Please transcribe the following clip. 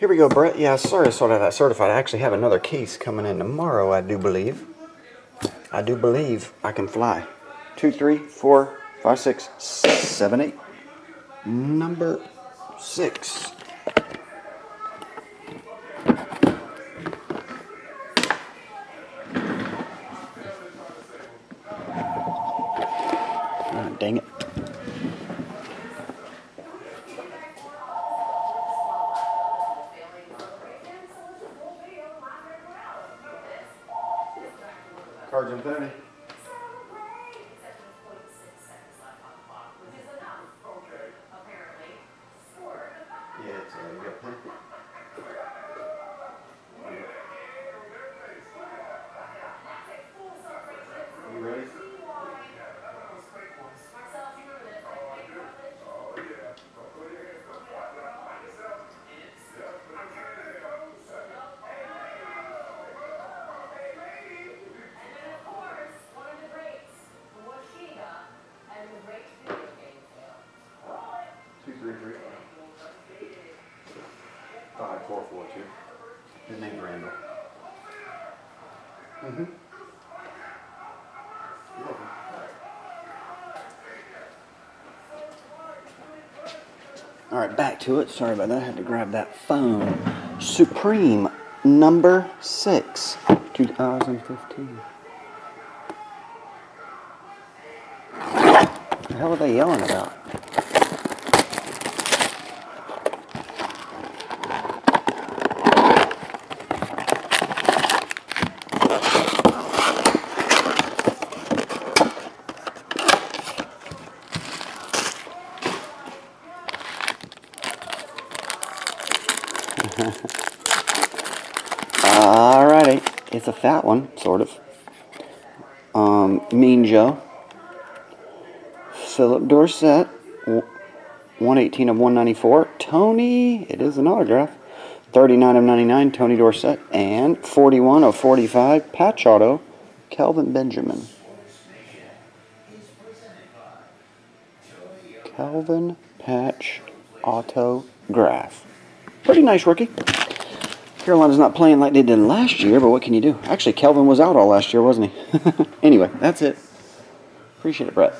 Here we go, Bret. Yeah, sorry I sort of that certified. I actually have another case coming in tomorrow, I do believe. I do believe I can fly. Two, three, four, five, six, seven, eight. Number six. Ah, dang it. Cards Infinity. Yeah, it's uh, you got Three. Five, four, four, two. His name's Randall. Mm-hmm. All right, back to it. Sorry about that. I had to grab that phone. Supreme number six, 2015. What the hell are they yelling about? Alrighty, it's a fat one, sort of. Um, mean Joe. Phillip Dorsett, w- 118 of 194. Tony, it is an autograph. 39 of 99, Tony Dorsett. And 41 of 45, patch auto, Kelvin Benjamin. Kelvin Patch Autograph. Pretty nice rookie. Carolina's not playing like they did last year, but what can you do? Actually, Kelvin was out all last year, wasn't he? anyway, that's it. Appreciate it, Bret.